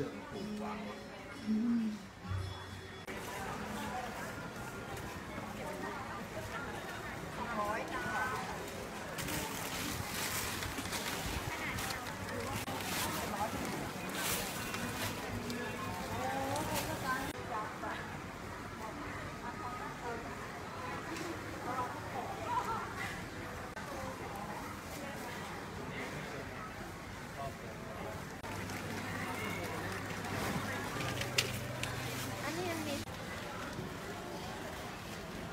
这个不管。